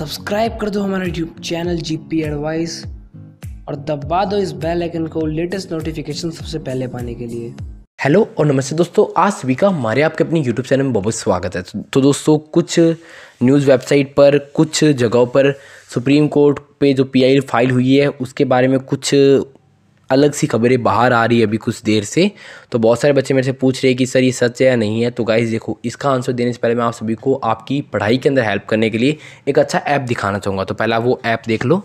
Subscribe कर दो हमारा YouTube channel G P advice और दबा दो इस बेल आइकन को लेटेस्ट नोटिफिकेशन सबसे पहले पाने के लिए। हेलो और नमस्ते दोस्तों, आज सभी का हमारे आपके अपने यूट्यूब चैनल में बहुत स्वागत है। तो दोस्तों, कुछ न्यूज़ वेबसाइट पर, कुछ जगहों पर सुप्रीम कोर्ट पे जो पीआई फ़ाइल हुई है, उसके बारे में कुछ अलग सी खबरें बाहर आ रही है अभी कुछ देर से तो बहुत सारे बच्चे मेरे से पूछ रहे हैं कि, सर, ये सच है या नहीं है? तो गाइज़ देखो, इसका आंसर देने से पहले मैं आप सभी को आपकी पढ़ाई के अंदर हेल्प करने के लिए एक अच्छा ऐप दिखाना चाहूँगा। तो पहला वो ऐप देख लो।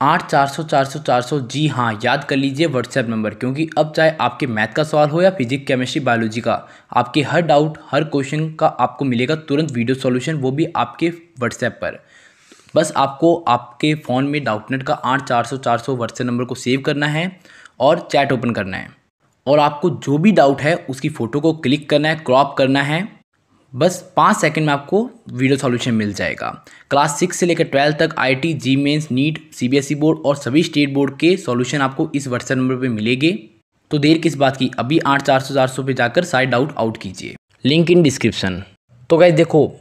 आठ चार सौ चार सौ चार सौ। जी हाँ याद कर लीजिए व्हाट्सएप नंबर क्योंकि अब चाहे आपके मैथ का सवाल हो या फिजिक्स केमिस्ट्री बायोलॉजी का, आपके हर डाउट हर क्वेश्चन का आपको मिलेगा, तुरंत वीडियो सॉल्यूशन वो भी आपके व्हाट्सएप पर। बस आपको आपके फ़ोन में डाउटनेट का आठ, चार सौ चार सौ व्हाट्सएप नंबर को सेव करना है और चैट ओपन करना है। और आपको जो भी डाउट है, उसकी फ़ोटो को क्लिक करना है, क्रॉप करना है। बस पाँच सेकंड में आपको वीडियो सॉल्यूशन मिल जाएगा। क्लास सिक्स से लेकर ट्वेल्थ तक IIT JEE mains NEET, CBSE board और सभी स्टेट बोर्ड के सॉल्यूशन आपको इस व्हाट्सएप नंबर पे मिलेंगे। तो देर किस बात की? अभी आठ, चार सौ चार सौ पर जाकर सारे डाउट आउट कीजिए। Link in description. तो गैस देखो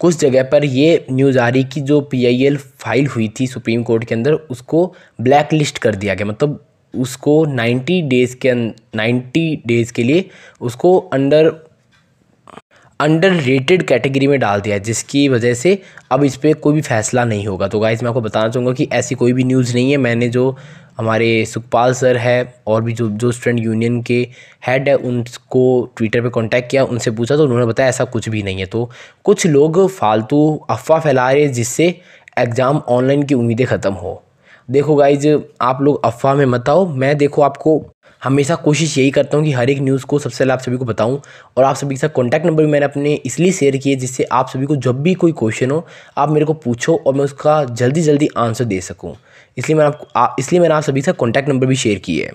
कुछ जगह पर ये न्यूज़ आ रही कि जो पीआईएल फ़ाइल हुई थी सुप्रीम कोर्ट के अंदर, उसको ब्लैक लिस्ट कर दिया गया। मतलब उसको 90 डेज़ के 90 डेज़ के लिए उसको अंडर अंडर रेटेड कैटेगरी में डाल दिया, जिसकी वजह से अब इस पर कोई भी फैसला नहीं होगा। तो गाइज़ मैं आपको बताना चाहूँगा कि ऐसी कोई भी न्यूज़ नहीं है। मैंने जो हमारे सुखपाल सर है और भी जो जो स्टूडेंट यूनियन के हेड है, उनको ट्विटर पे कांटेक्ट किया, उनसे पूछा तो उन्होंने बताया ऐसा कुछ भी नहीं है। तो कुछ लोग फालतू अफवाह फैला रहे जिससे एग्ज़ाम ऑनलाइन की उम्मीदें ख़त्म हो। देखो गाइज़ आप लोग अफवाह में मत आओ। मैं देखो आपको हमेशा कोशिश यही करता हूँ कि हर एक न्यूज़ को सबसे पहले आप सभी को बताऊँ और आप सभी के साथ कॉन्टैक्ट नंबर भी मैंने अपने इसलिए शेयर किए जिससे आप सभी को जब भी कोई क्वेश्चन हो, आप मेरे को पूछो और मैं उसका जल्दी जल्दी आंसर दे सकूँ। इसलिए मैंने आपको इसलिए मैंने आप सभी से कॉन्टैक्ट नंबर भी शेयर किए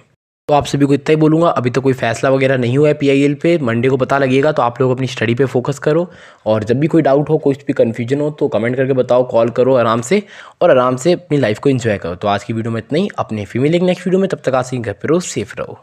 तो आप सभी को इतना ही बोलूँगा, अभी तो कोई फैसला वगैरह नहीं हुआ है पीआईएल पे मंडे को पता लगेगा तो आप लोग अपनी स्टडी पे फोकस करो और जब भी कोई डाउट हो, कोई भी कन्फ्यूज़न हो तो कमेंट करके बताओ कॉल करो आराम से और आराम से अपनी लाइफ को इन्जॉय करो। तो आज की वीडियो में इतना ही, अपने फीमेल एक नेक्स्ट वीडियो में, तब तक आज घर पर रहो सेफ़ रहो।